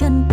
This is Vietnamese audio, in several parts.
chân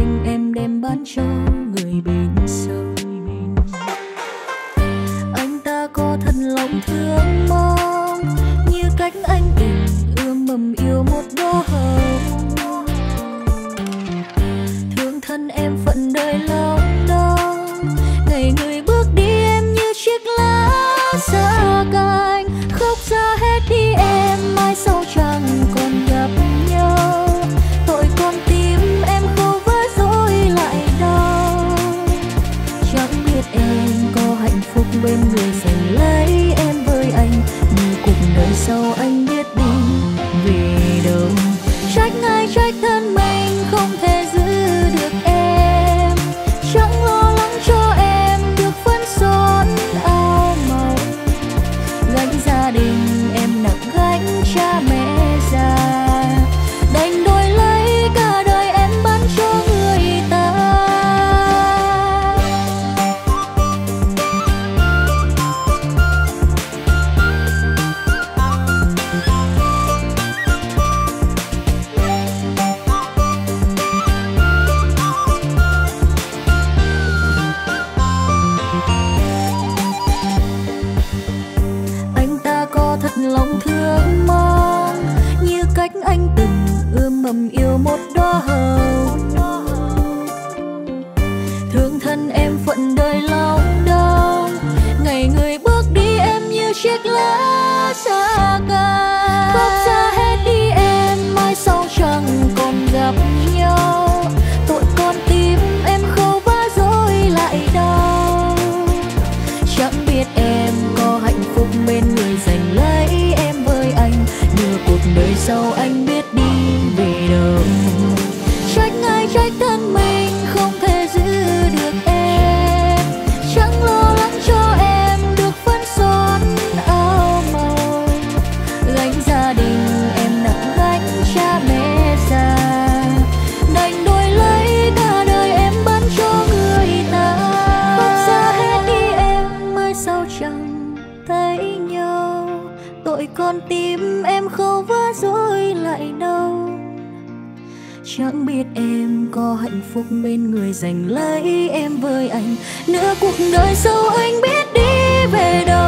con tim em khâu vỡ dối lại đâu. Chẳng biết em có hạnh phúc bên người dành lấy em với anh. Nữa cuộc đời sau anh biết đi về đâu.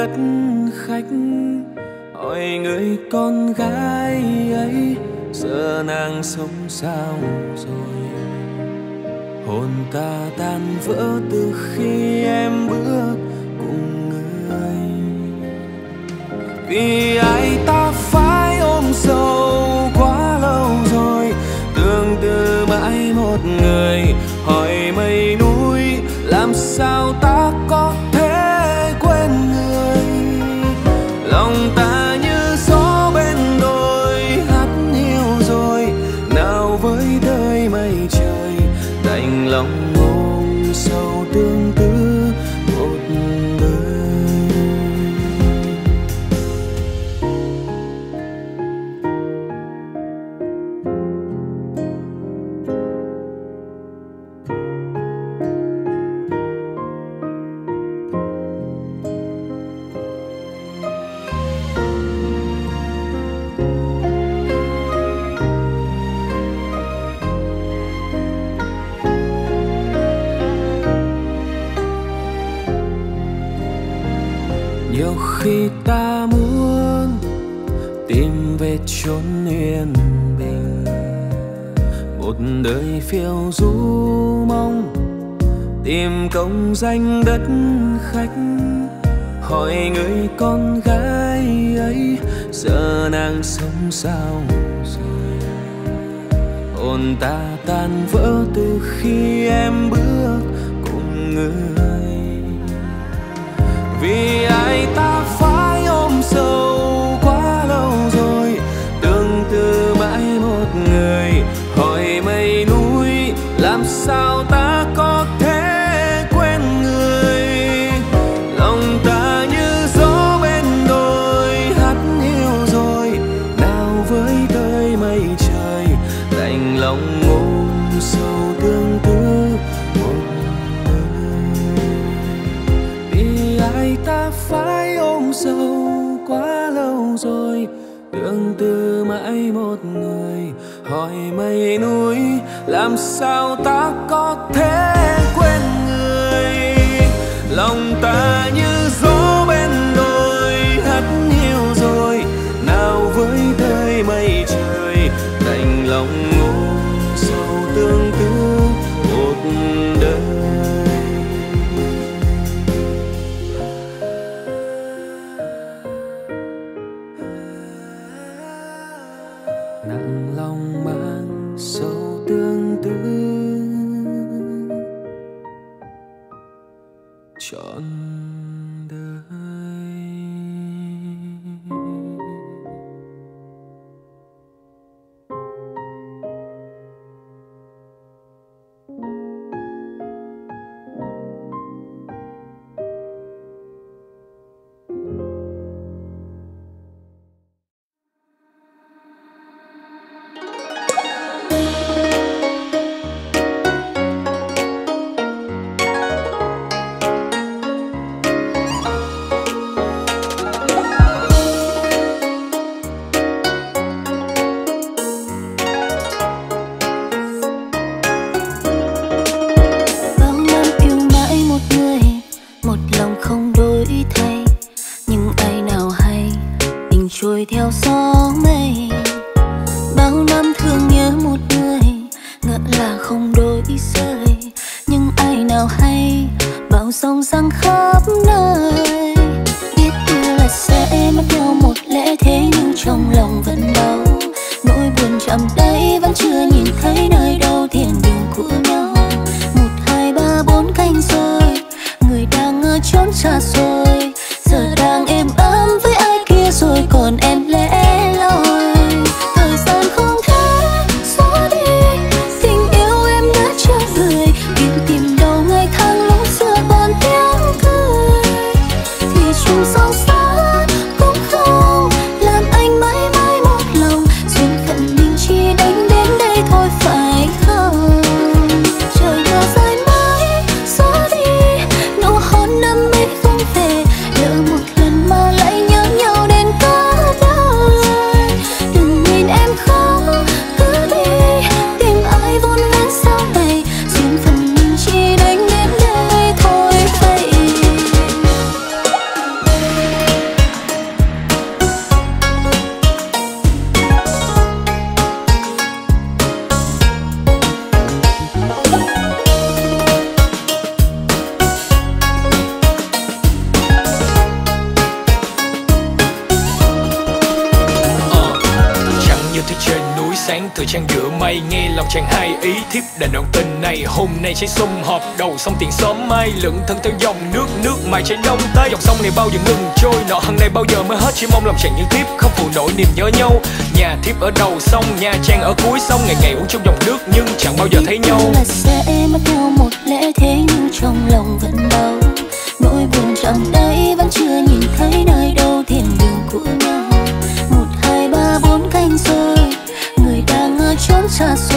đất khách hỏi người con gái ấy, giờ nàng sống sao rồi hồn ta tan vỡ từ. chốn yên bình. Một đời phiêu du mong, tìm công danh đất khách. Hỏi người con gái ấy, giờ nàng sống sao rồi? Hồn ta tan vỡ từ khi em bước cùng người. Vì ai ta phải ôm sâu làm sao sông tiền sớm mai lững thân theo dòng nước nước mày chảy đông tây dòng sông này bao giờ ngừng trôi nọ hằng này bao giờ mới hết? Chỉ mong lòng chàng như tiếp không phụ nổi niềm nhớ nhau. Nhà thiếp ở đầu sông nhà trang ở cuối sông. Ngày ngày uống trong dòng nước nhưng chẳng bao giờ thấy nhau. là sẽ mất nhau một lẽ thế nhưng trong lòng vẫn đau. Nỗi buồn trong đây vẫn chưa nhìn thấy nơi đâu. Tìm đường của nhau một hai ba bốn cánh rồi người đang ở chốn xa xôi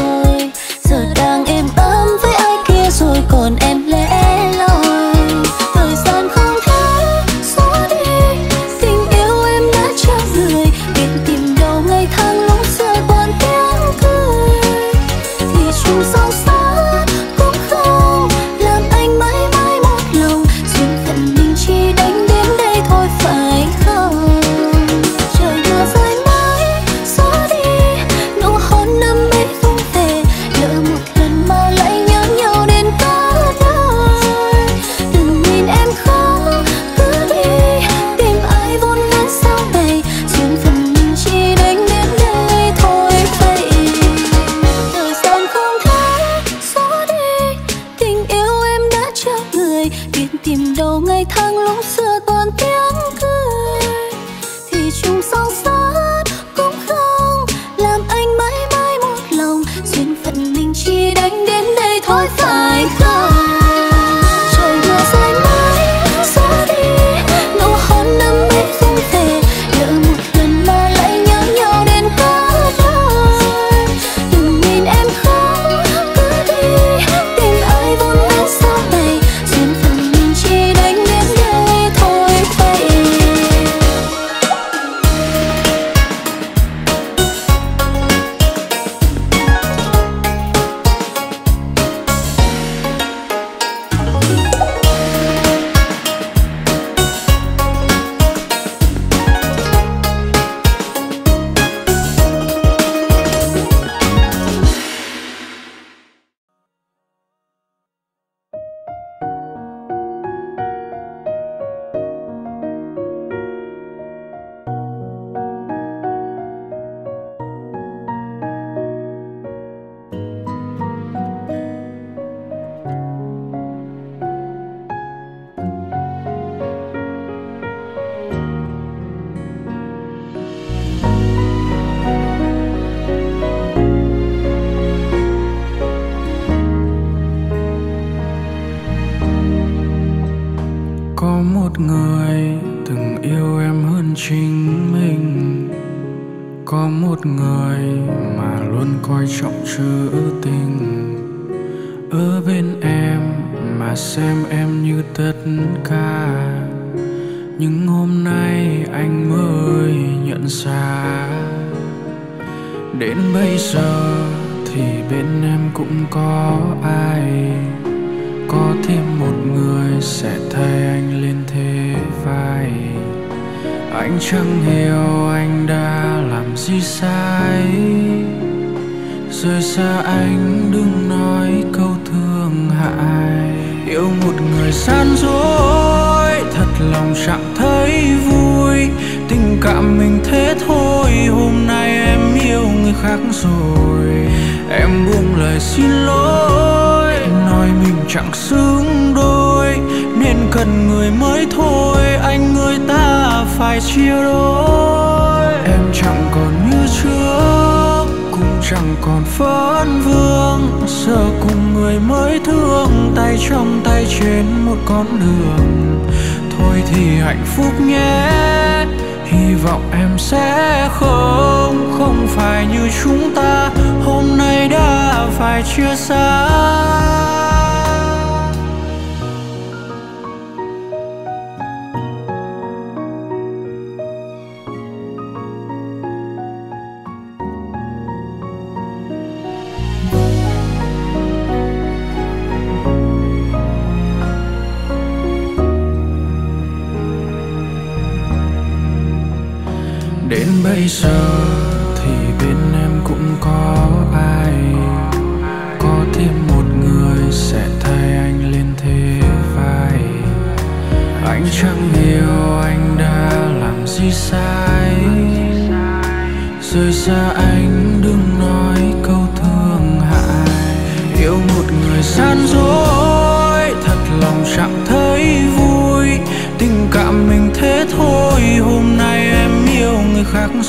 一生。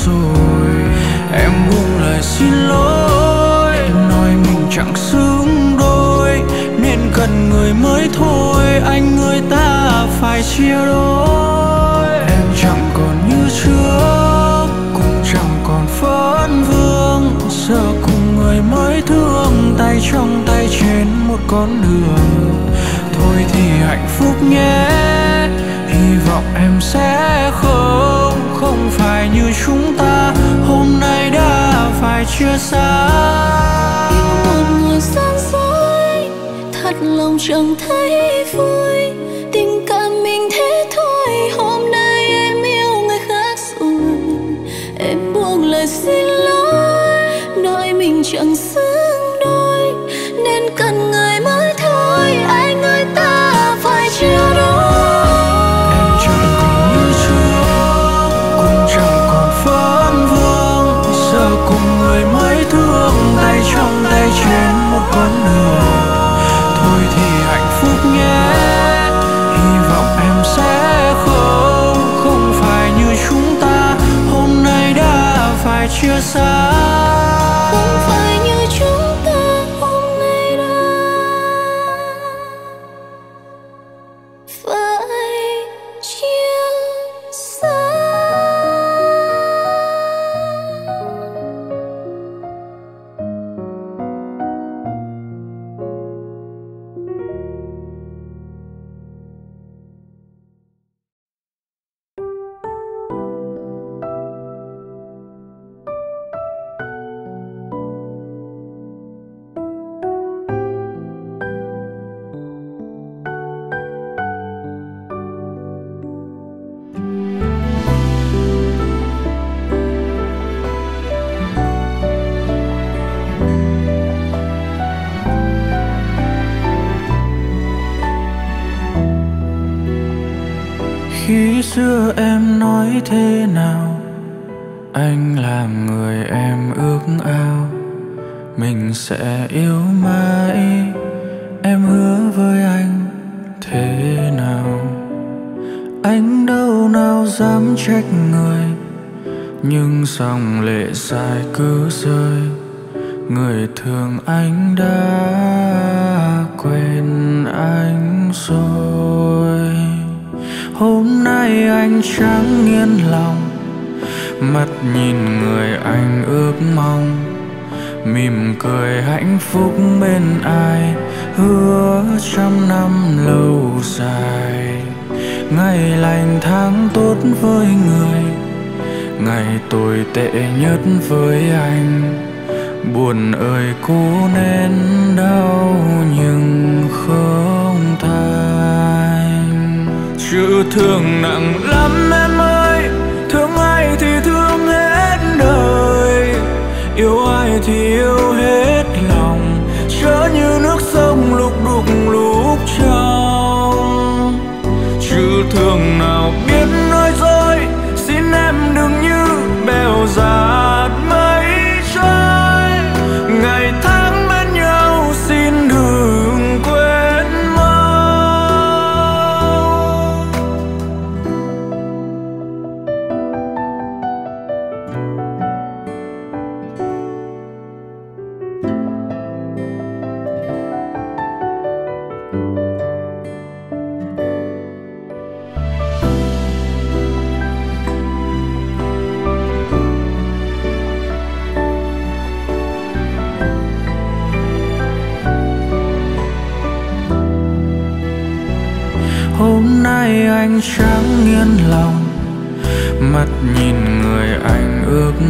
rồi. Em buông lời xin lỗi, nói mình chẳng xứng đôi. Nên cần người mới thôi, anh người ta phải chia đôi. Em chẳng còn như trước, cũng chẳng còn phấn vương. Giờ cùng người mới thương, tay trong tay trên một con đường. Thôi thì hạnh phúc nhé, hy vọng em sẽ không phải như chúng ta, hôm nay đã phải chia xa. Yêu một người gian dối, thật lòng chẳng thấy vui. at your side xưa em nói thế nào? Anh làm người em ước ao. Mình sẽ yêu mãi. Em hứa với anh thế nào? Anh đâu nào dám trách người. Nhưng dòng lệ dài cứ rơi. Người thương anh đã quên anh rồi hôm nay anh chẳng yên lòng, mắt nhìn người anh ước mong, mỉm cười hạnh phúc bên ai, hứa trăm năm lâu dài ngày lành tháng tốt với người, ngày tồi tệ nhất với anh buồn ơi cố nên đau nhưng không thay chữ thương nặng lắm em ơi. Thương ai thì thương hết đời. Yêu ai thì yêu hết lòng. Chớ như nước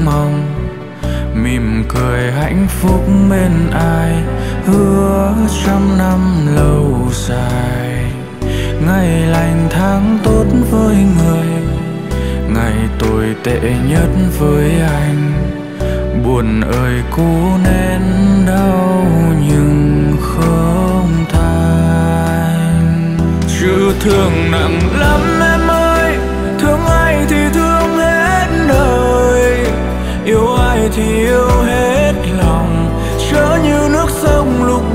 mong. Mỉm cười hạnh phúc bên ai, hứa trăm năm lâu dài. Ngày lành tháng tốt với người, ngày tồi tệ nhất với anh. Buồn ơi cố nên đau nhưng không thay chữ thương nặng lắm thiếu hết lòng. Chớ như nước sông lúc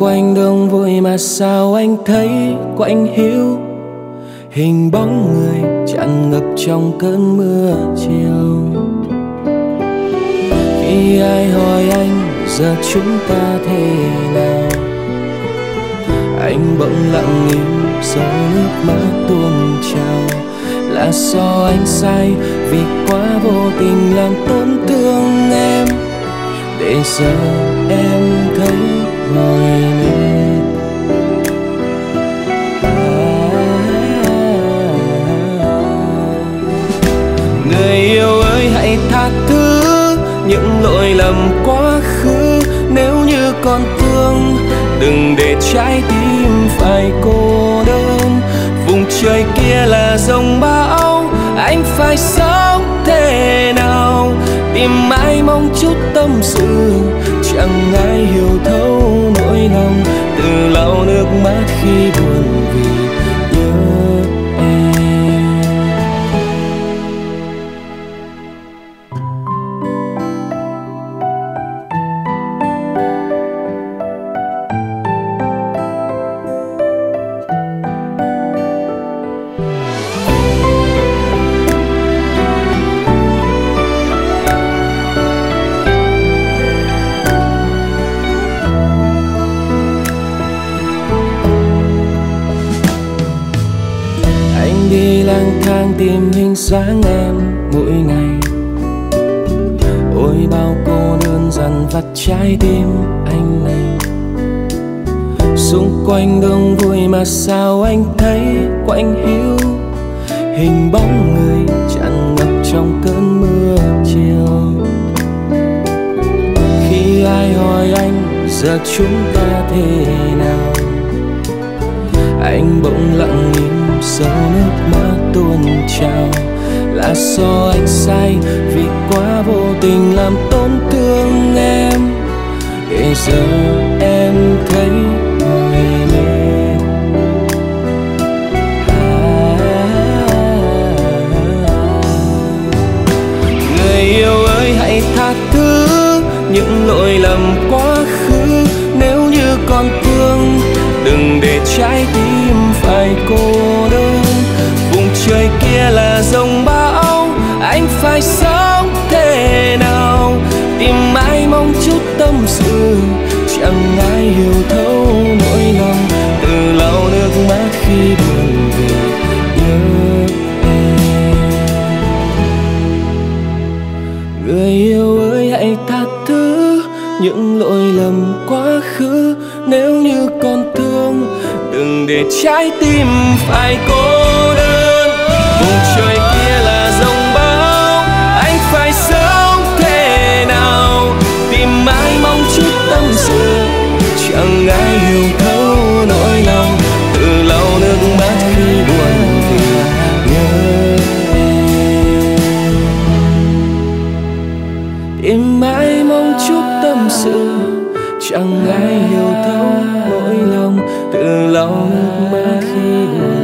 quanh đông vui mà sao anh thấy quạnh hiu? Hình bóng người tràn ngập trong cơn mưa chiều. Khi ai hỏi anh, giờ chúng ta thế nào? Anh bỗng lặng im giọt nước mắt tuôn trào. Là do anh sai, vì quá vô tình làm tổn thương em. Để giờ em thấy người yêu ơi, hãy tha thứ những lỗi lầm quá khứ. Nếu như còn thương, đừng để trái tim phải cô đơn. Vùng trời kia là dòng bão anh phải sống thế nào tìm mãi mong chút tâm sự? Chẳng ai hiểu thấu nỗi lòng từ lau nước mắt khi buồn. quạnh hiu hình bóng người tràn ngập trong cơn mưa chiều. Khi ai hỏi anh, giờ chúng ta thế nào? Anh bỗng lặng im sâu nước mắt tuôn trào. Là do anh sai vì quá vô tình làm tổn thương em. Để giờ em thấy lỗi lầm quá khứ. Nếu như còn thương, đừng để trái tim phải cô đơn. Vùng trời kia là dòng bão anh phải sống thế nào? Tìm mãi mong chút tâm sự, chẳng ai hiểu trái tim phải cố đơn. Vùng trời kia là dòng bão anh phải sống thế nào? Tìm mãi mong chút tâm sự, chẳng ai hiểu thấu nỗi lòng. Từ lâu nước mắt khi buồn thì nhớ tìm mãi mong chút tâm sự, chẳng ai see you.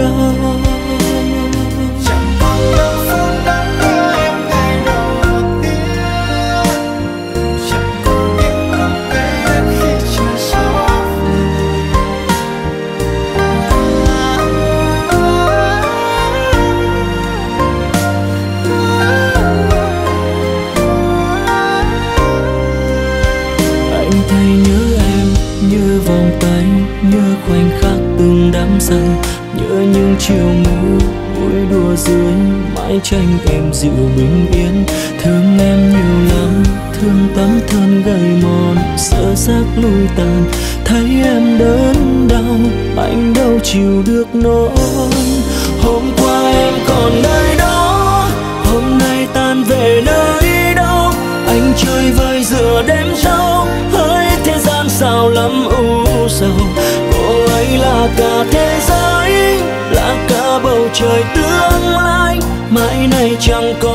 让 chiều mưa vui đùa dưới mái tranh em dịu bình yên. Thương em nhiều lắm, thương tấm thân gầy mòn, sợ xác lui tàn. Thấy em đớn đau, anh đâu chịu được nỗi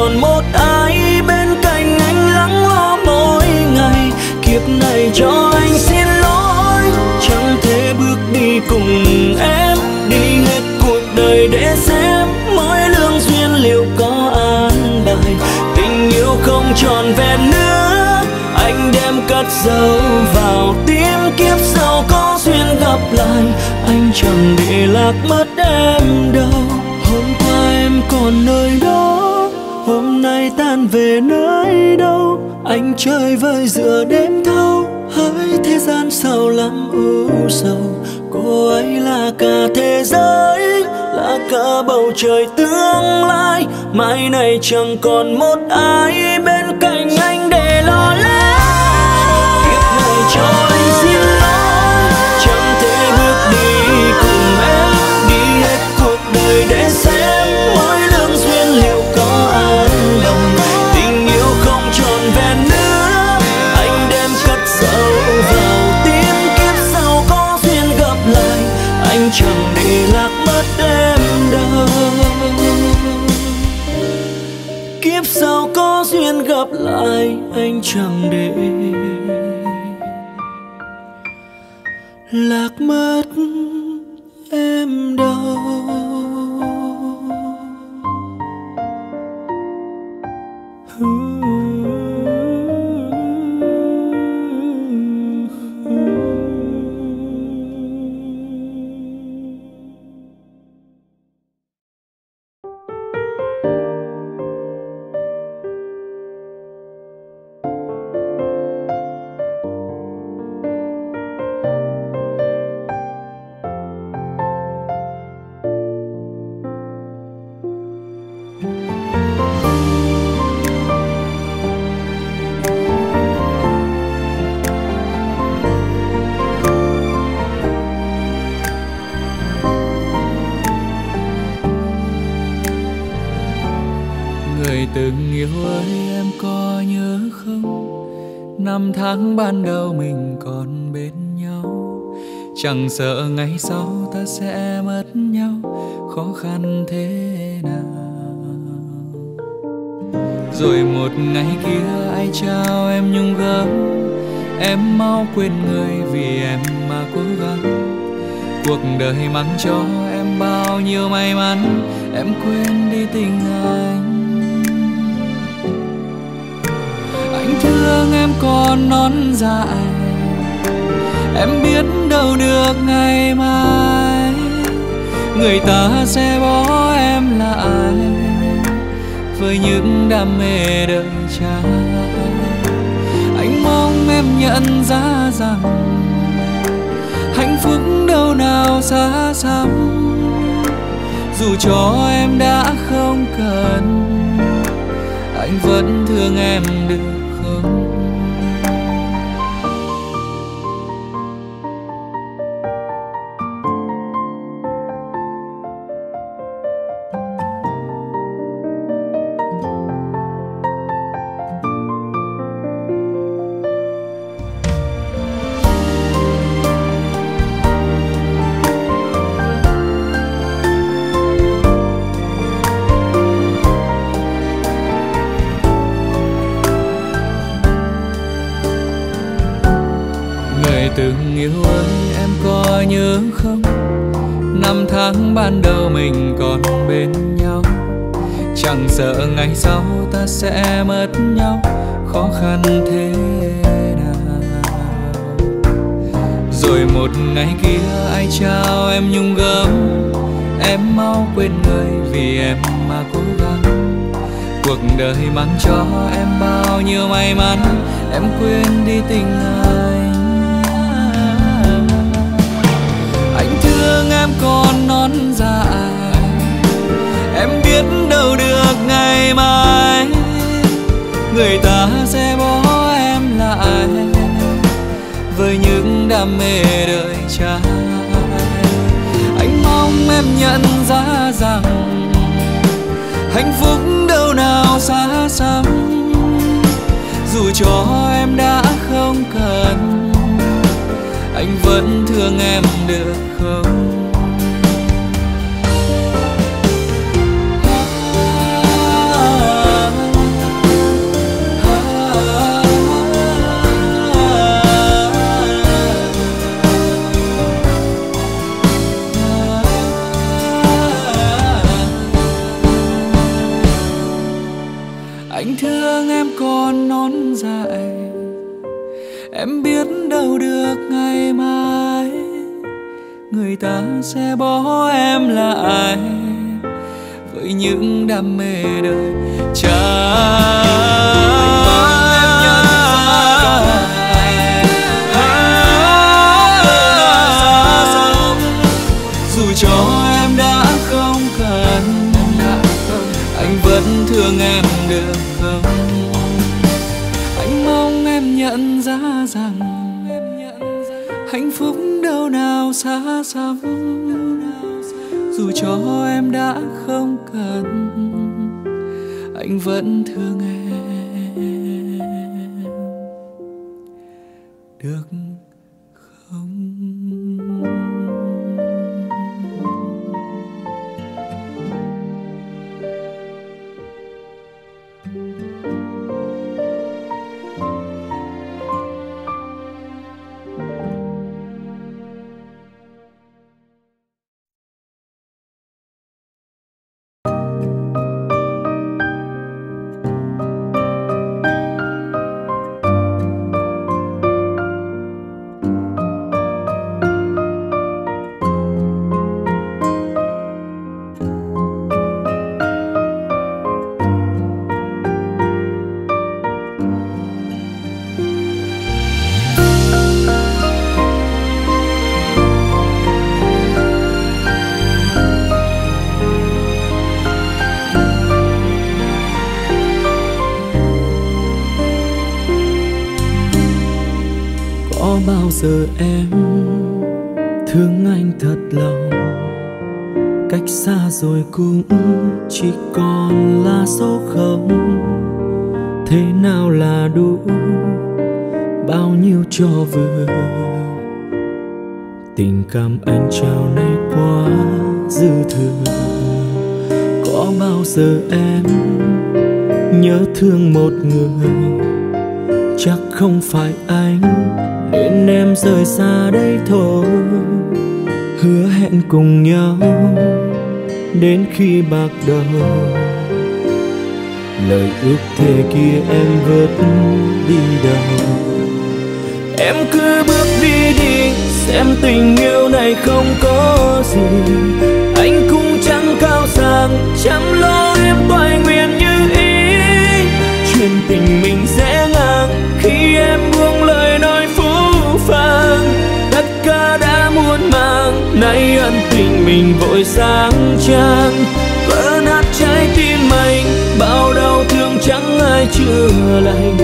còn một ai bên cạnh anh lắng lo mỗi ngày? Kiếp này cho anh xin lỗi, chẳng thể bước đi cùng em. Đi hết cuộc đời để xem mỗi lương duyên liệu có an bài. Tình yêu không tròn vẹn nữa, anh đem cất dấu vào tim. Kiếp sau có duyên gặp lại, anh chẳng để lạc mất chơi vơi giữa đêm thâu, hỡi thế gian sao lắm ưu sầu. Cô ấy là cả thế giới, là cả bầu trời tương lai mai này chẳng còn một ai bên tháng ban đầu mình còn bên nhau. Chẳng sợ ngày sau ta sẽ mất nhau, khó khăn thế nào? Rồi một ngày kia ai trao em nhung gấm em mau quên người vì em mà cố gắng. Cuộc đời mang cho em bao nhiêu may mắn? Em quên đi tình anh. Thương non dại em biết đâu được ngày mai, người ta sẽ bỏ em lại với những đam mê đời trai anh mong em nhận ra rằng hạnh phúc đâu nào xa xăm. Dù cho em đã không cần, anh vẫn thương em được. Em nhận ra rằng hạnh phúc đâu nào xa xăm. Dù cho em đã không cần, anh vẫn thương em được không? Người ta sẽ bỏ em lại với những đam mê đời trai vẫn thương em. Được một người. Chắc không phải anh, nên em rời xa đây thôi. Hứa hẹn cùng nhau đến khi bạc đầu. Lời ước thề kia em vượt đi đâu em cứ bước đi đi, xem tình yêu này không có gì. Anh cũng chẳng cao sang, chẳng lo em toại nguyện chuyện tình mình sẽ ngang. Khi em buông lời nói phũ phàng, tất cả đã muôn màng. Nay ân tình mình vội sáng trang, vỡ nát trái tim anh. Bao đau thương chẳng ai chữa lành,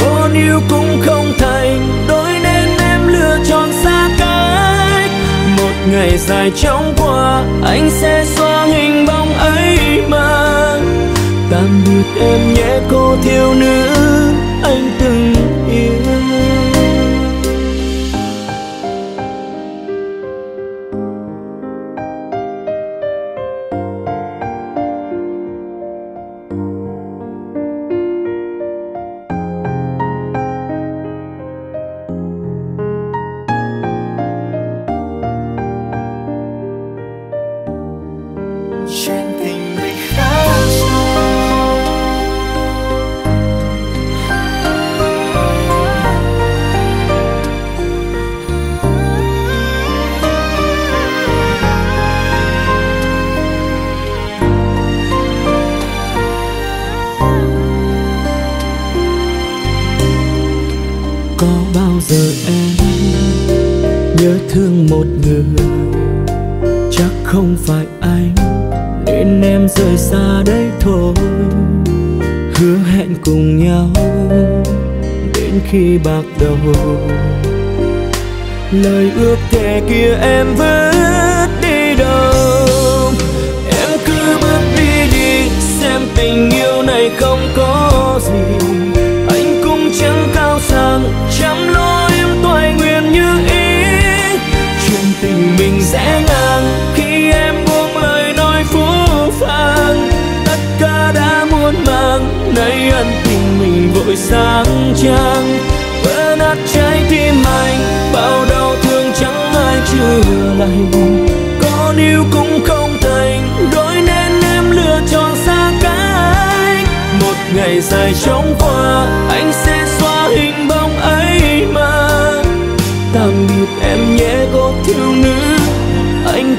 con yêu cũng không thành. Đôi nên em lựa chọn xa cách. Một ngày dài trong qua anh sẽ xóa hình bóng ấy mà tạm biệt em nhé cô thiếu nữ anh từng yêu.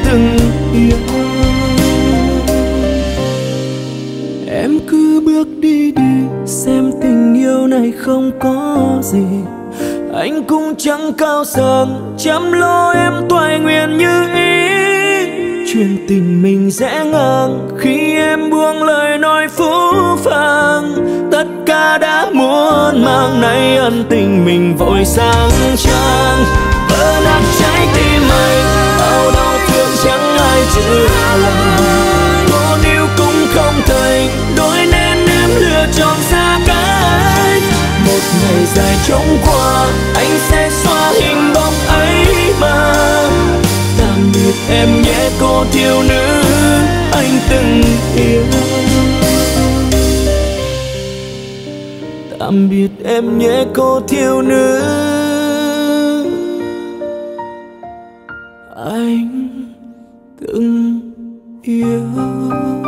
từng yêu em cứ bước đi đi, xem tình yêu này không có gì. Anh cũng chẳng cao sang chăm lo em toại nguyện như ý. Chuyện tình mình dễ ngang, khi em buông lời nói phũ phàng. Tất cả đã muốn mang nay ân tình mình vội sang trang. Vỡ nát trái tim anh bao đau thương chẳng ai chịu lòng Con yêu cũng không thành Đôi nên em lựa chọn xa cách. Một ngày dài trống qua, Anh sẽ xóa hình bóng ấy mà. Tạm biệt em nhé, cô thiếu nữ, Anh từng yêu. Tạm biệt em nhé, cô thiếu nữ. Anh từng yêu.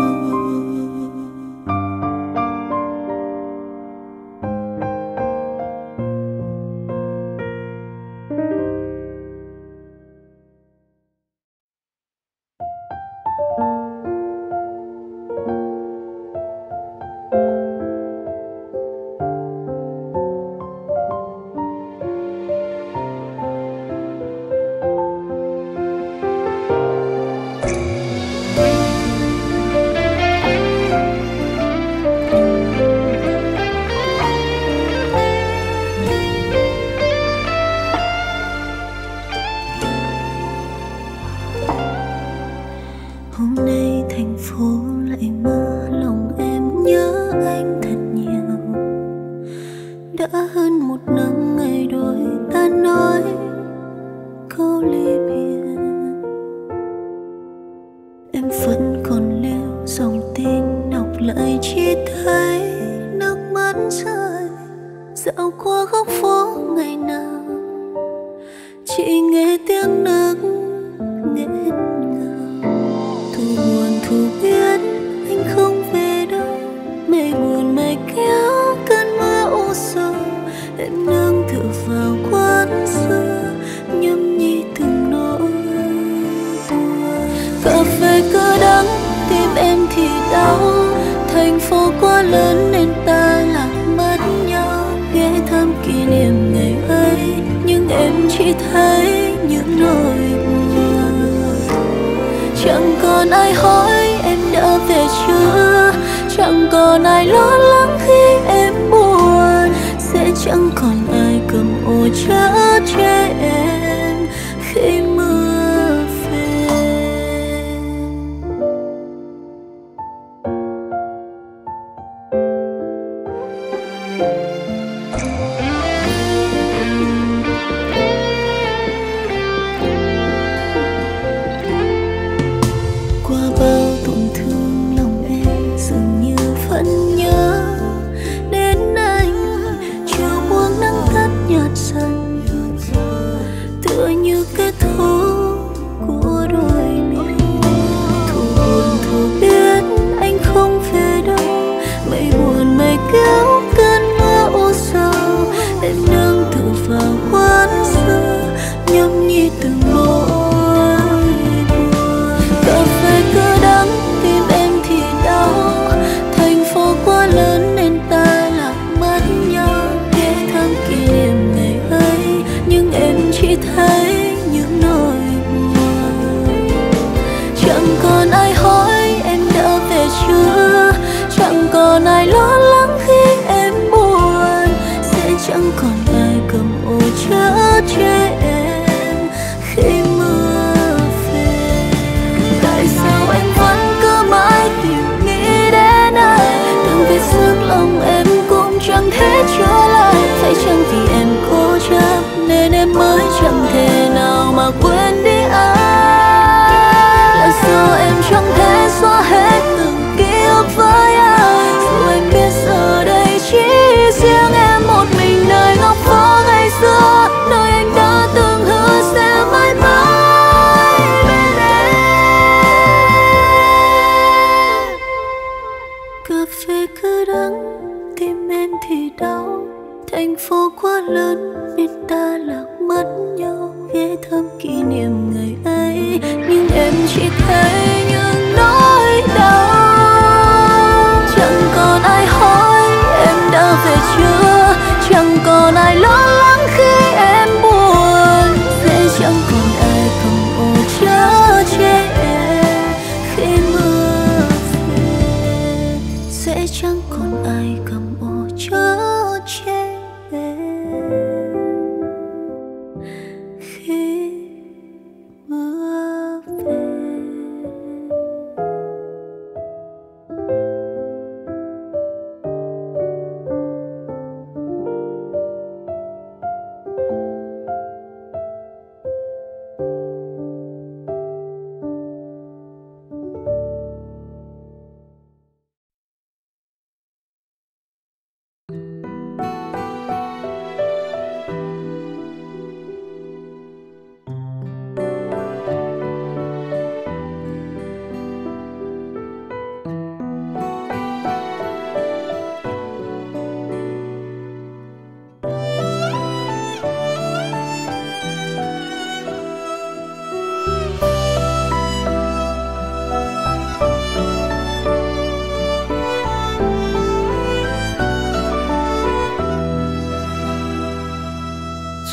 còn ai cầm ô chở che em.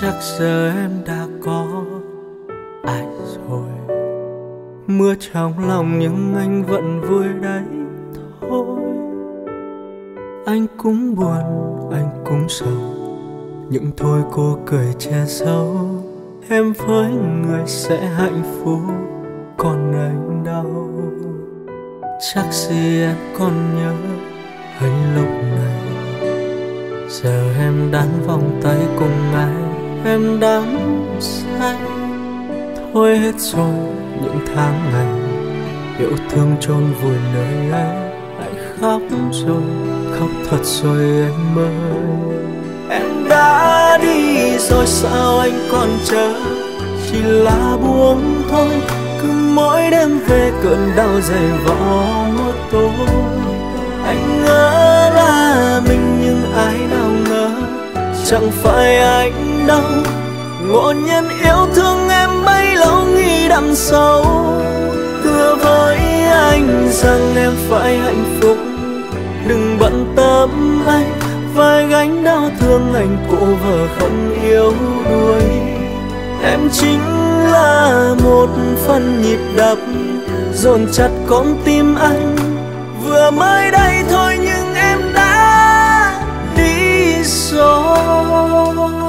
Chắc giờ em đã có ai rồi. Mưa trong lòng nhưng anh vẫn vui đấy thôi. Anh cũng buồn, anh cũng sầu. Những thôi cô cười che giấu. Em với người sẽ hạnh phúc, còn anh đau chắc gì em còn nhớ hay lúc này? Giờ em đắn vòng tay cùng ai? Em đắm say. Thôi hết rồi, những tháng ngày, yêu thương chôn vùi nơi ấy lại khóc rồi. Khóc thật rồi em ơi. Em đã đi rồi, sao anh còn chờ? Chỉ là buông thôi, cứ mỗi đêm về cơn đau dày vò một tối. Anh ngỡ là mình nhưng ai nào ngờ, chẳng phải anh đâu ngộ nhân yêu thương em bấy lâu nghĩ đằng sâu thưa với anh rằng em phải hạnh phúc. Đừng bận tâm anh, vai gánh đau thương anh cụ vợ không yêu đuối. Em chính là một phần nhịp đập, dồn chặt con tim anh. Vừa mới đây thôi nhưng em đã đi rồi.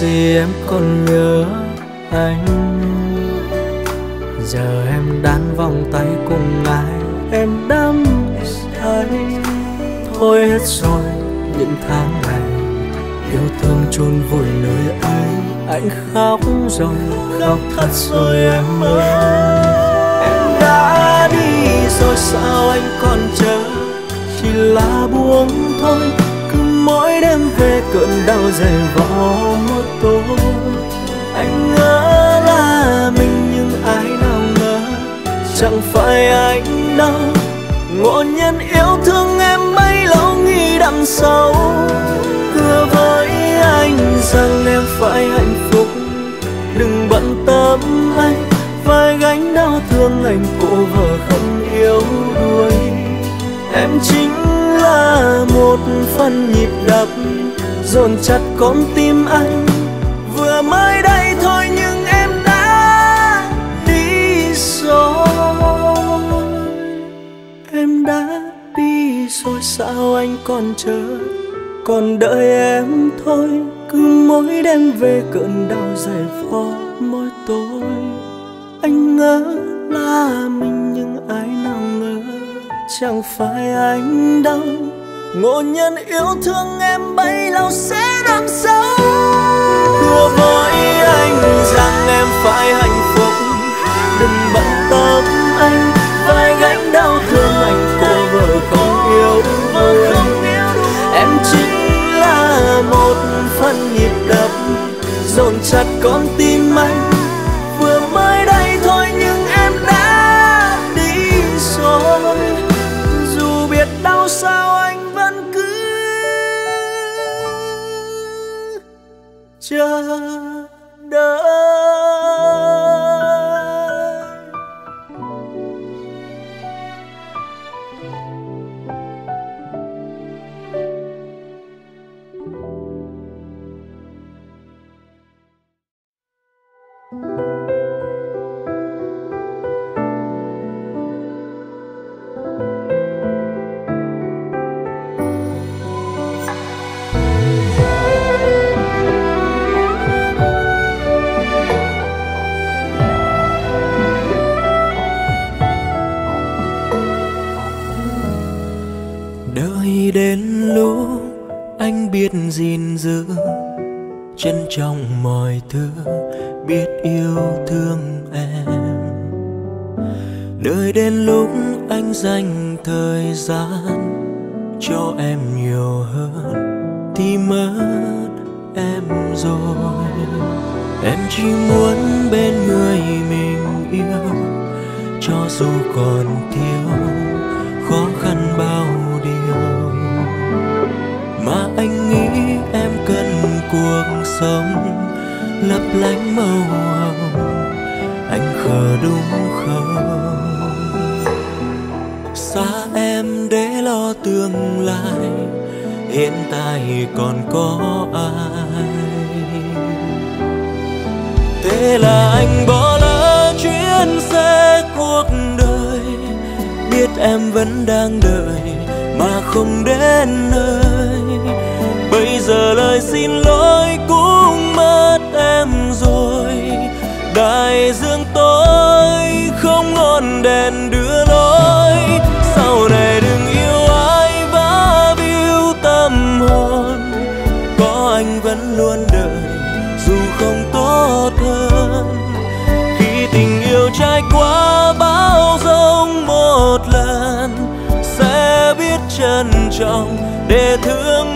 Gì em còn nhớ anh, giờ em đan vòng tay cùng ai? Em đắm say, thôi hết rồi, những tháng ngày, yêu thương chôn vùi nơi ấy anh khóc rồi, khóc thật rồi em ơi. Em đã đi rồi, sao anh còn chờ? Chỉ là buông thôi về cơn đau dày vò một tối. Anh ngỡ là mình nhưng ai nào ngờ, chẳng phải anh đâu. Ngộ nhân yêu thương em bấy lâu nghĩ đằng sau. Thưa với anh rằng em phải hạnh phúc. Đừng bận tâm anh, vai gánh đau thương anh cô vợ không yêu đuối. Em chính là một phần nhịp đập dồn chặt con tim anh. Vừa mới đây thôi nhưng em đã đi rồi. Em đã đi rồi, sao anh còn chờ? Còn đợi em thôi, cứ mỗi đêm về cơn đau dày vò mỗi tối anh ngỡ là mình nhưng ai nào ngờ, chẳng phải anh đâu ngộ nhân yêu thương em bấy lâu sẽ đằng sau đùa với anh rằng em phải hạnh phúc. Đừng bận tâm anh, vai gánh đau thương anh. Cô vợ không yêu đuổi em chính là một phần nhịp đập. Dồn chặt con tim anh sông lấp lánh màu hồng. Anh khờ đúng không? Xa em để lo tương lai, hiện tại còn có ai? Thế là anh bỏ lỡ chuyến xe cuộc đời, biết em vẫn đang đợi mà không đến nơi giờ lời xin lỗi cũng mất em rồi. Đại dương tối không ngọn đèn đưa lối. Sau này đừng yêu ai và biêu tâm hồn. Có anh vẫn luôn đợi, dù không tốt hơn. Khi tình yêu trải qua bao giông một lần, sẽ biết trân trọng để thương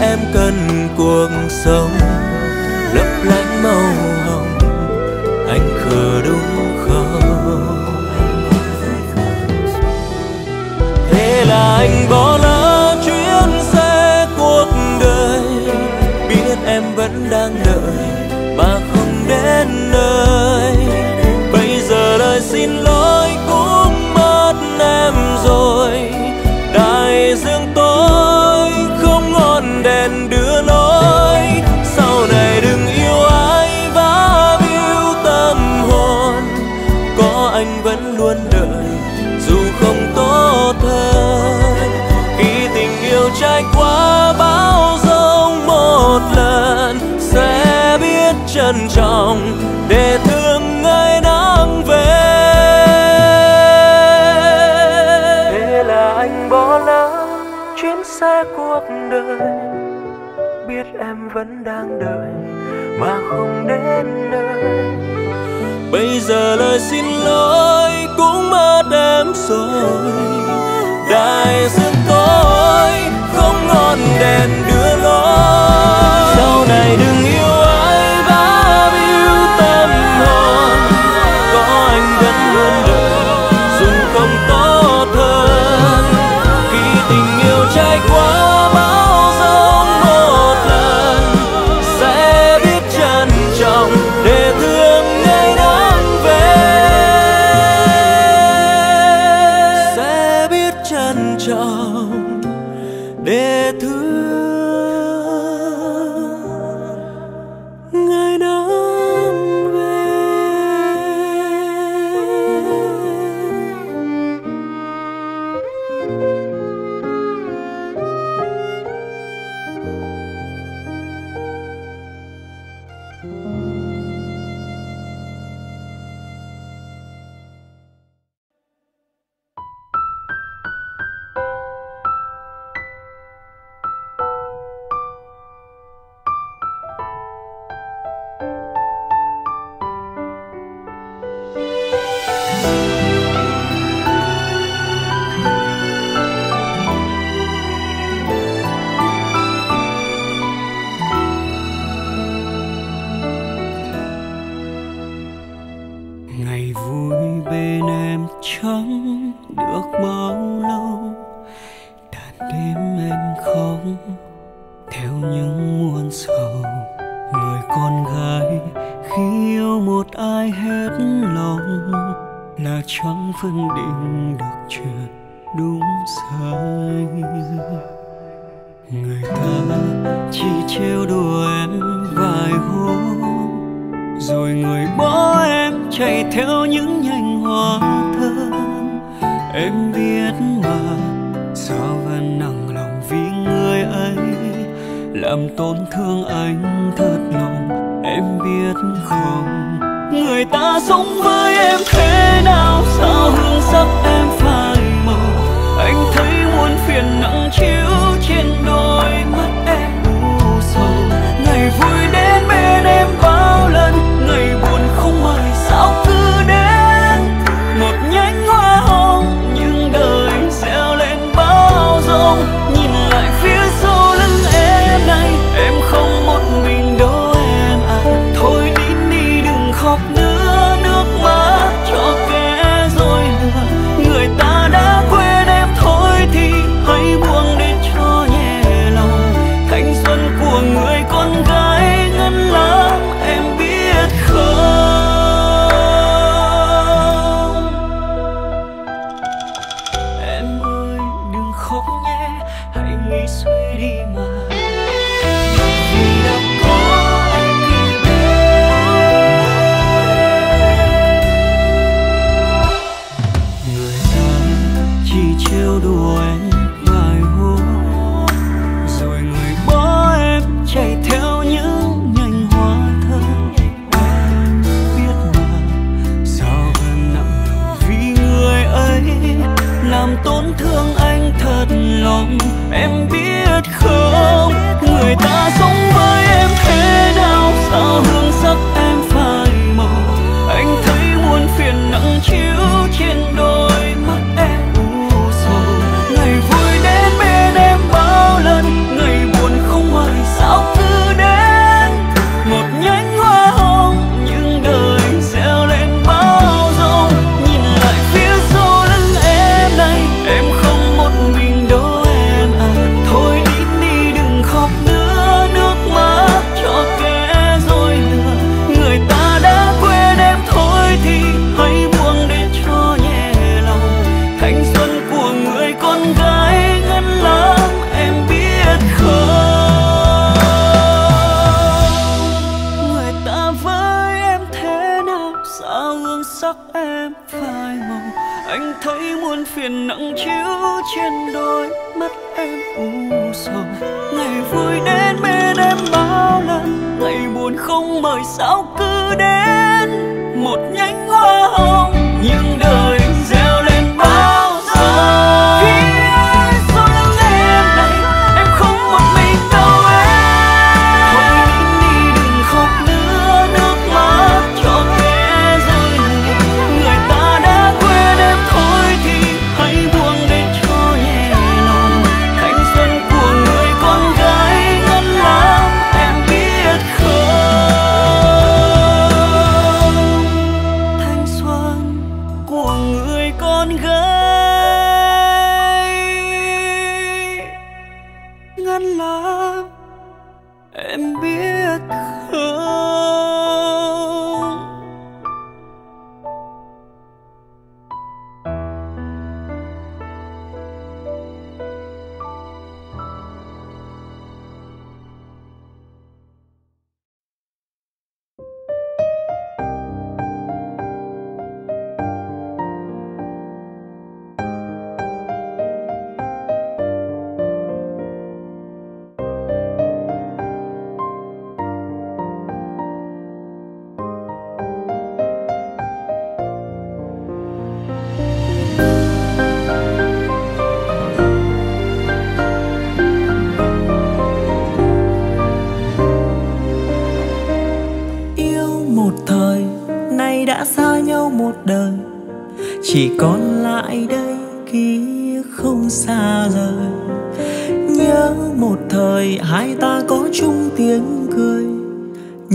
em cần cuộc sống xin lỗi cũng mất em rồi.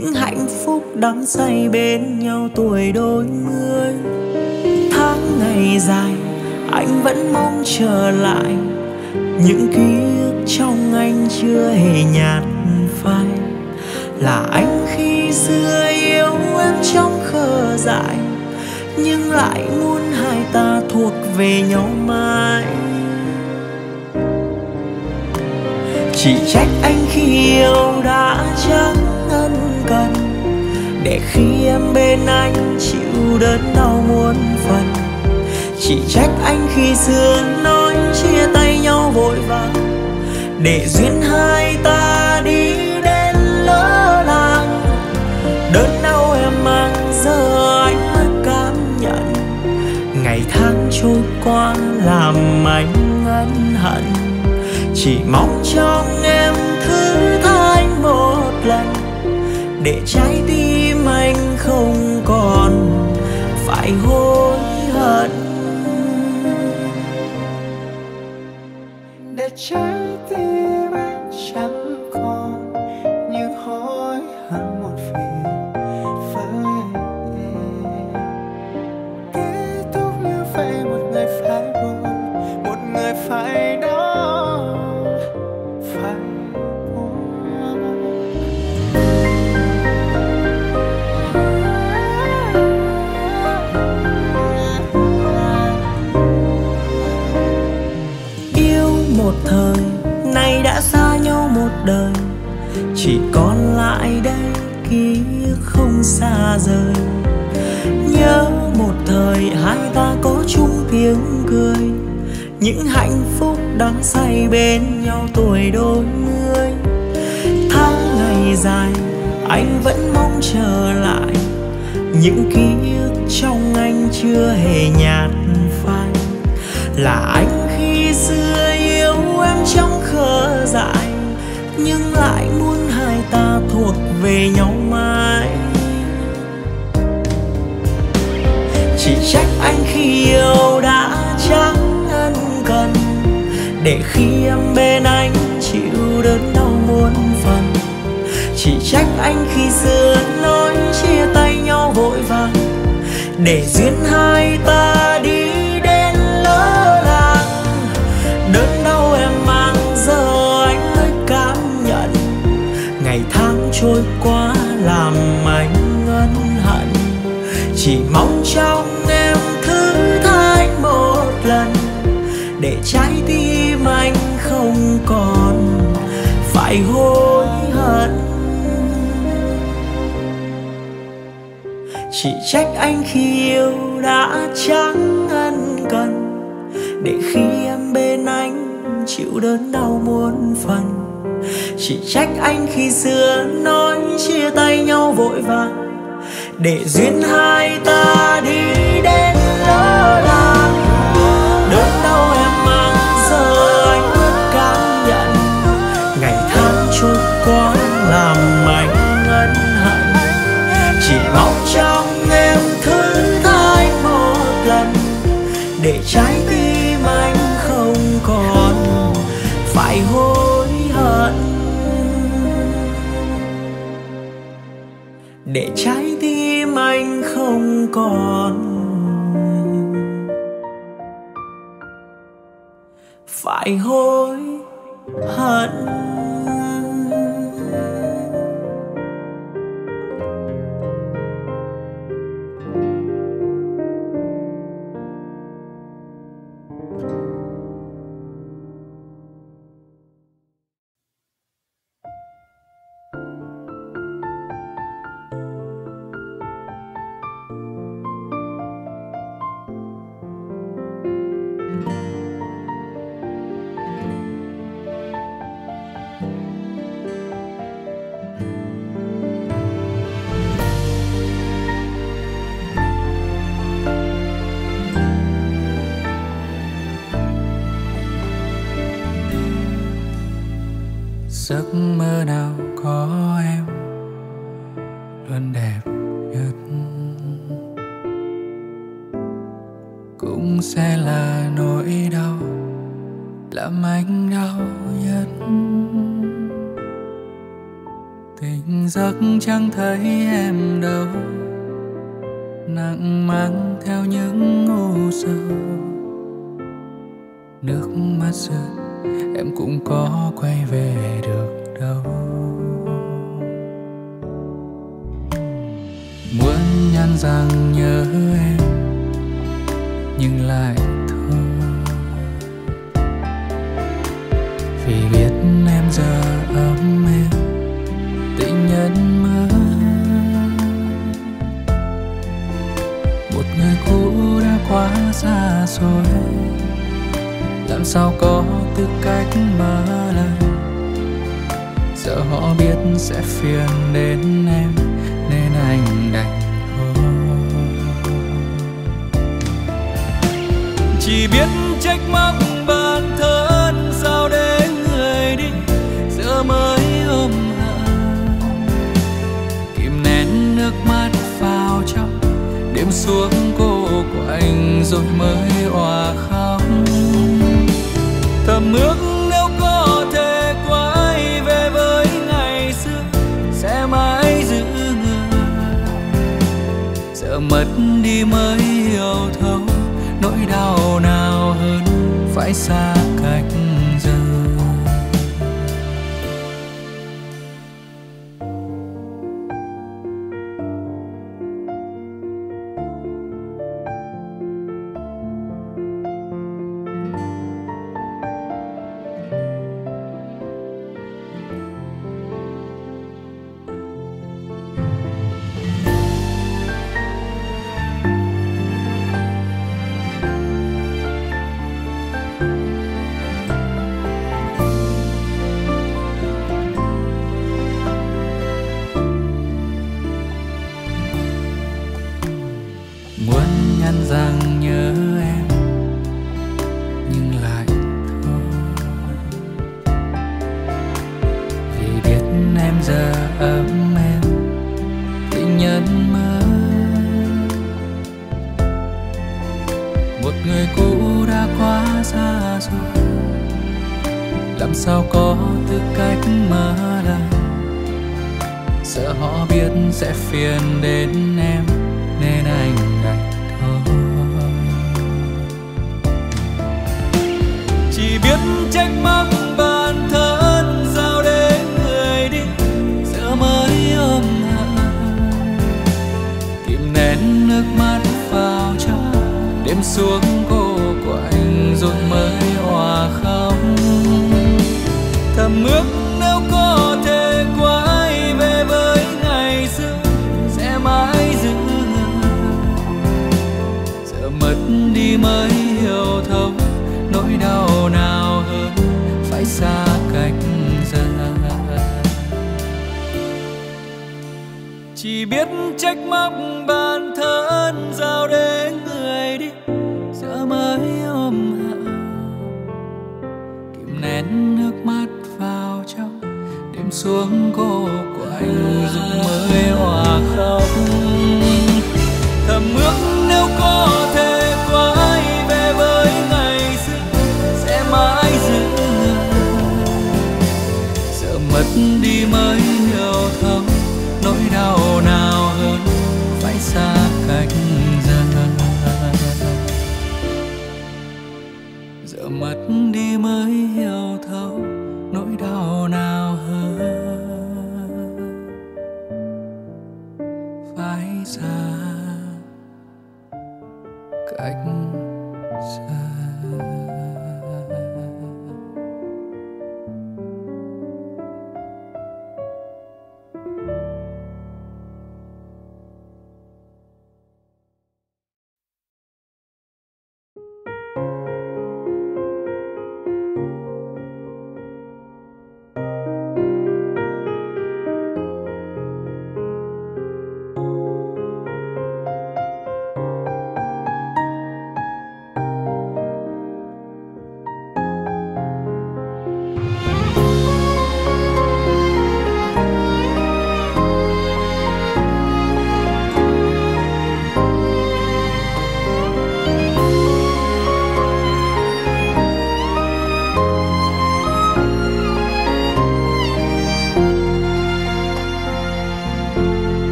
những hạnh phúc đắm say bên nhau tuổi đôi mươi. Tháng ngày dài, anh vẫn mong chờ lại. Những ký ức trong anh chưa hề nhạt phai. Là anh khi xưa yêu em trong khờ dại, nhưng lại muốn hai ta thuộc về nhau mãi. Chỉ trách anh khi yêu đã trắng ân cần, để khi em bên anh chịu đớn đau muôn phần. Chỉ trách anh khi xưa nói chia tay nhau vội vàng, để duyên hai ta đi đến lỡ làng. Đớn đau em mang giờ anh mới cảm nhận, ngày tháng trôi qua làm anh ân hận. Chỉ mong trong em để trái tim anh không còn phải hối hận. Xa rời. Nhớ một thời hai ta có chung tiếng cười. Những hạnh phúc đắm say bên nhau tuổi đôi mươi. Tháng ngày dài, anh vẫn mong chờ lại. Những ký ức trong anh chưa hề nhạt phai. Là anh khi xưa yêu em trong khờ dại, nhưng lại muốn hai ta thuộc về nhau mãi. Trách anh khi yêu đã chẳng ân cần để khi em bên anh chịu đớn đau muôn phần. Chỉ trách anh khi xưa nói chia tay nhau vội vàng. Để duyên hai ta đi đến lỡ làng. Đớn đau em mang giờ anh mới cảm nhận. Ngày tháng trôi qua làm anh ân hận. Chỉ mong trong lần để trái tim anh không còn phải hối hận. Chỉ trách anh khi yêu đã chẳng ân cần để khi em bên anh chịu đớn đau muôn phần. Chỉ trách anh khi xưa nói chia tay nhau vội vàng để duyên hai ta đi đến lỡ làng phải hối chẳng thấy em đâu. Nặng mang theo những ngu sầu nước mắt rơi, em cũng có quay về được đâu. Muốn nhắn rằng nhớ em, nhưng lại sao có tư cách mà lời sợ họ biết sẽ phiền đến em, nên anh đành thôi. Chỉ biết trách móc bản thân sao để người đi, giờ mới ôm hận. Kìm nén nước mắt vào trong đêm xuống cô quạnh rồi mới hòa khóc thầm ước nếu có thể quay về với ngày xưa, sẽ mãi giữ người. Giờ mất đi mới hiểu thấu nỗi đau nào hơn phải xa. Mới hiểu thấu nỗi đau nào hơn phải xa cách ra chỉ biết trách móc bản thân giao đến người đi giờ mới ôm hận. Kìm nén nước mắt vào trong, đêm xuống cô của anh mới hòa khóc.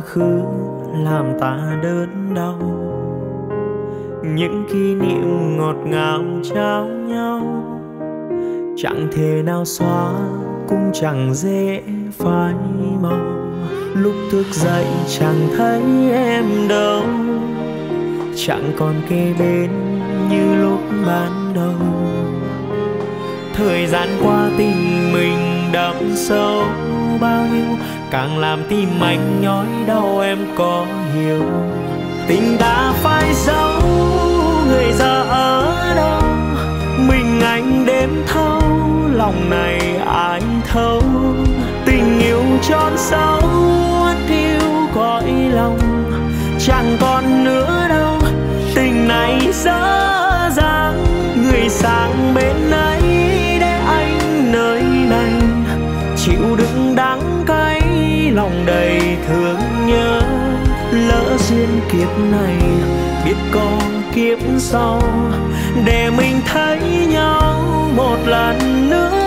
Quá khứ làm ta đớn đau. Những kỷ niệm ngọt ngào trao nhau, chẳng thể nào xóa, cũng chẳng dễ phai màu lúc thức dậy chẳng thấy em đâu, chẳng còn kề bên như lúc ban đầu. Thời gian qua, tình mình đậm sâu bao nhiêu, càng làm tim anh nhói đau em có hiểu. Tình đã phai dấu, người giờ ở đâu mình anh đêm thâu lòng này ai thấu. Tình yêu tròn sâu thiêu cõi lòng, chẳng còn nữa đâu. Tình này dở này biết có kiếp sau để mình thấy nhau một lần nữa.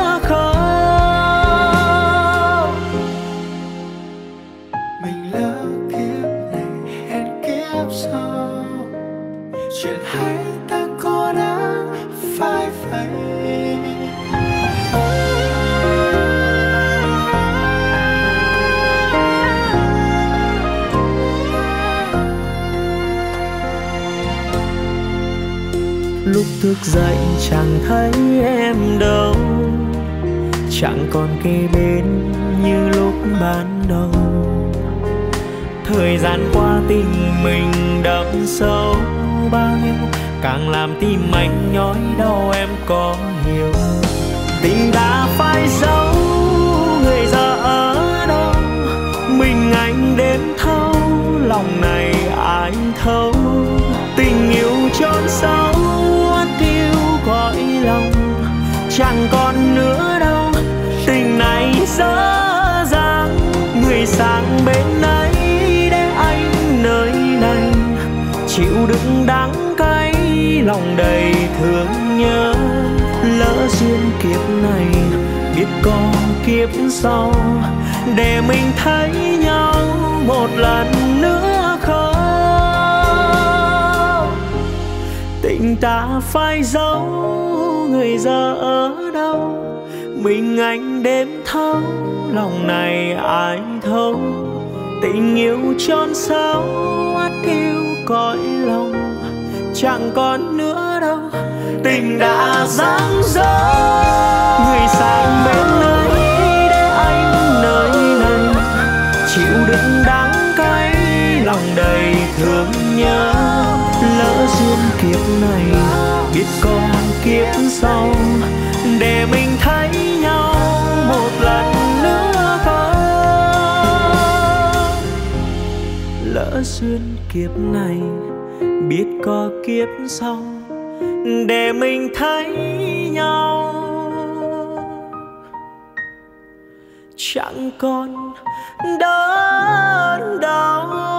Thức dậy, chẳng thấy em đâu. Chẳng còn kề bên như lúc ban đầu. Thời gian qua tình mình đậm sâu bao nhiêu, càng làm tim anh nhói đau, em có hiểu. Tình đã phai dấu, người giờ ở đâu? Mình anh đến thâu lòng này ai thấu? Tình yêu chôn sâu cõi lòng, chẳng còn nữa đâu. Tình này dở dang người sang bên ấy để anh nơi này chịu đựng đắng cay, lòng đầy thương nhớ. Lỡ duyên kiếp này, biết có kiếp sau. Để mình thấy nhau một lần nữa. Tình ta phải giấu người giờ ở đâu? Mình anh đêm thâu lòng này ai thấu? Tình yêu tròn sâu át yêu cõi lòng, chẳng còn nữa đâu. Tình đã giáng dở, người sang bên nơi để anh nơi này. Chịu đựng đắng cay, lòng đầy thương nhớ lỡ duyên kiếp này biết còn kiếp sau, để mình thấy nhau một lần nữa không lỡ duyên kiếp này, biết có kiếp sau, để mình thấy nhau. Chẳng còn đớn đau.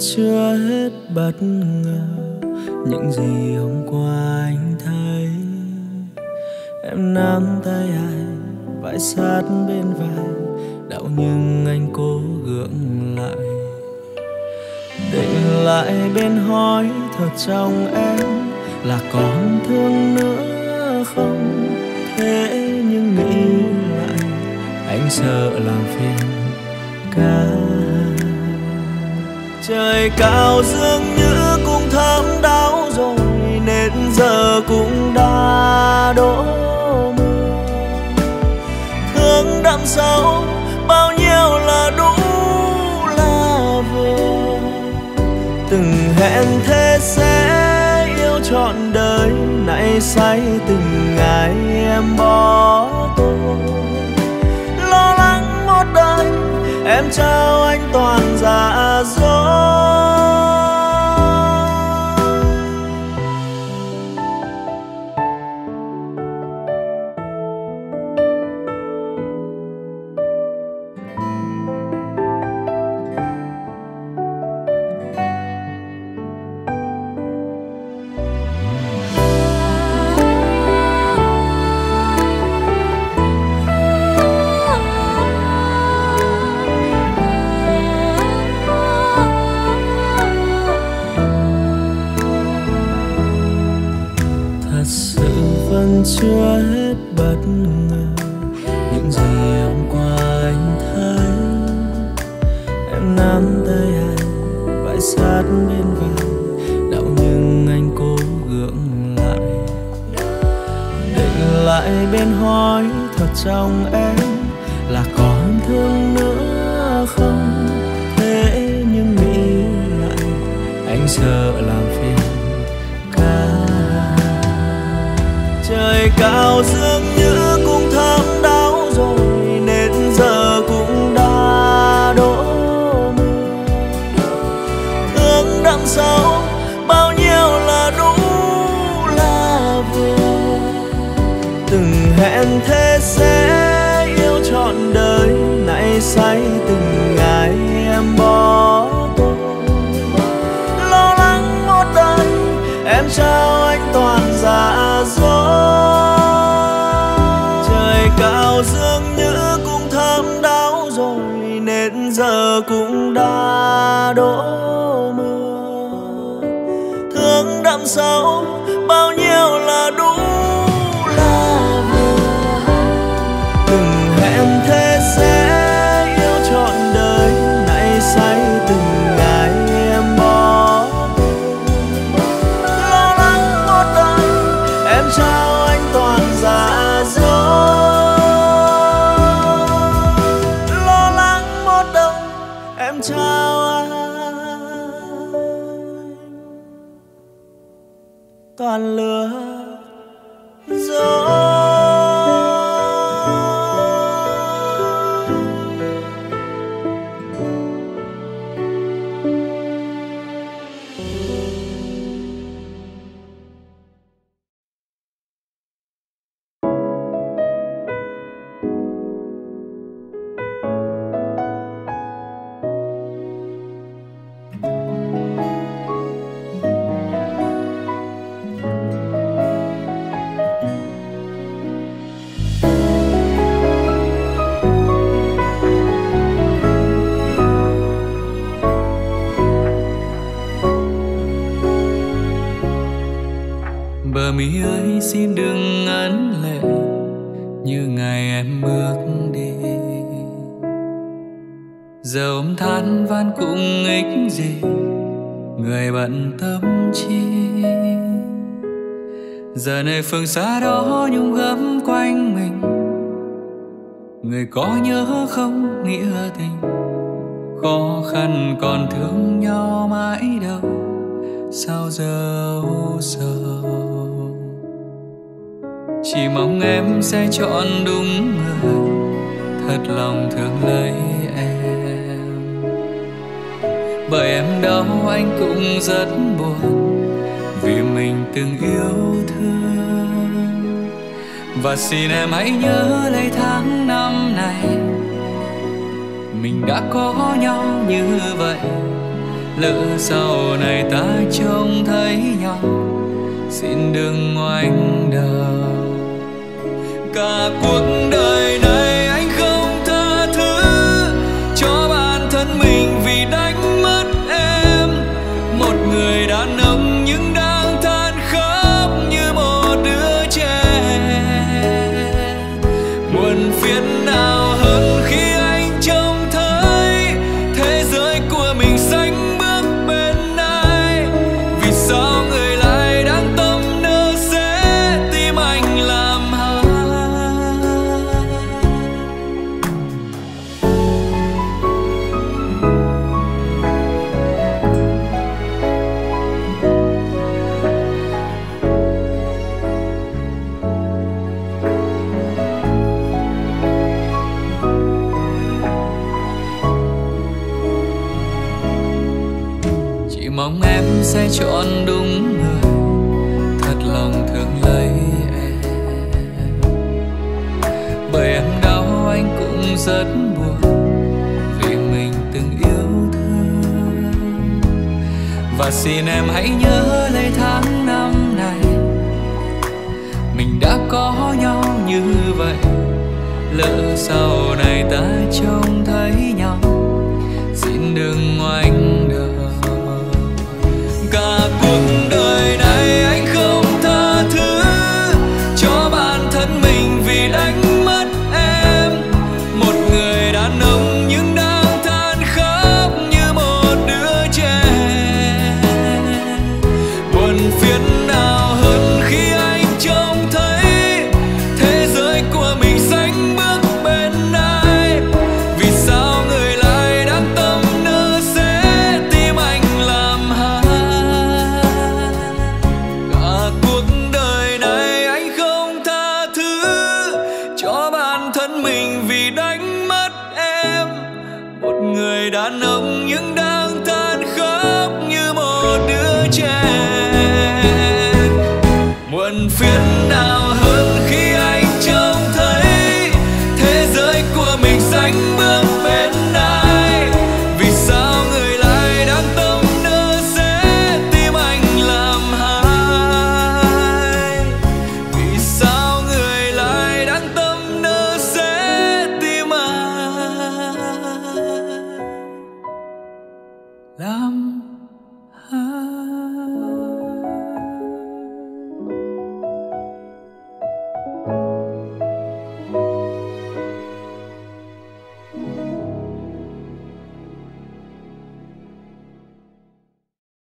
Chưa hết bất ngờ. Những gì hôm qua anh thấy, em nắm tay anh vai sát bên vai. Đau nhưng anh cố gượng lại. Định lại bên hỏi thật trong em, là còn thương nữa không? Thế nhưng nghĩ lại, anh sợ làm phiền cả trời cao dương như cũng thấm đau rồi, nên giờ cũng đã đổ mưa. Thương đậm sâu, bao nhiêu là đủ là vừa. Từng hẹn thế sẽ yêu trọn đời, nay say từng ngày em bỏ tôi. Em trao anh toàn giả dối. Trong em là còn thương nữa không? Thế nhưng nghĩ lại, anh sợ làm phiền cả trời cao giữa hẹn thế sẽ yêu trọn đời nay say từng ngày em bỏ tôi lo lắng một đời em trao anh toàn giả dối. Giờ cũng đã đổ mưa. Thương đậm sâu than van cũng ích gì người bận tâm chi. Giờ này phương xa đó nhung gấm quanh mình. Người có nhớ không nghĩa tình? Khó khăn còn thương nhau mãi đâu. Sao giờ giờ chỉ mong em sẽ chọn đúng người. Thật lòng thương lấy bởi em đau anh cũng rất buồn vì mình từng yêu thương. Và xin em hãy nhớ lấy tháng năm này. Mình đã có nhau như vậy. Lỡ sau này ta trông thấy nhau, xin đừng ngoảnh đầu. Cả cuộc đời này